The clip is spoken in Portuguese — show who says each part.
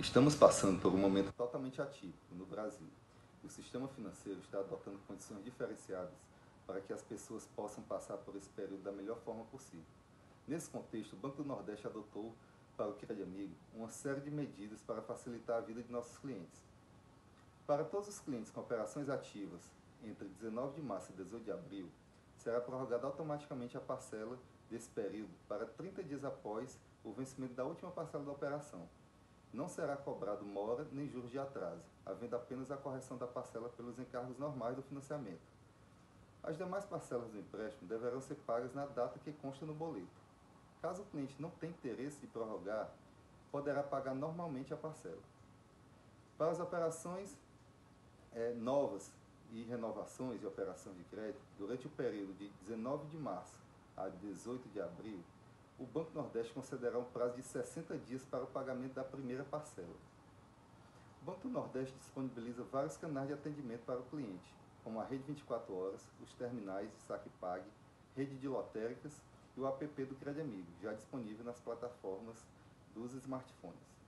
Speaker 1: Estamos passando por um momento totalmente atípico no Brasil. O sistema financeiro está adotando condições diferenciadas para que as pessoas possam passar por esse período da melhor forma possível. Nesse contexto, o Banco do Nordeste adotou para o Crédito Amigo uma série de medidas para facilitar a vida de nossos clientes. Para todos os clientes com operações ativas entre 19 de março e 18 de abril, será prorrogada automaticamente a parcela desse período para 30 dias após o vencimento da última parcela da operação não será cobrado mora nem juros de atraso, havendo apenas a correção da parcela pelos encargos normais do financiamento. As demais parcelas do empréstimo deverão ser pagas na data que consta no boleto. Caso o cliente não tenha interesse de prorrogar, poderá pagar normalmente a parcela. Para as operações é, novas e renovações de operação de crédito, durante o período de 19 de março a 18 de abril, o Banco Nordeste concederá um prazo de 60 dias para o pagamento da primeira parcela. O Banco Nordeste disponibiliza vários canais de atendimento para o cliente, como a Rede 24 Horas, os terminais de saque pague, rede de lotéricas e o app do Crédito Amigo, já disponível nas plataformas dos smartphones.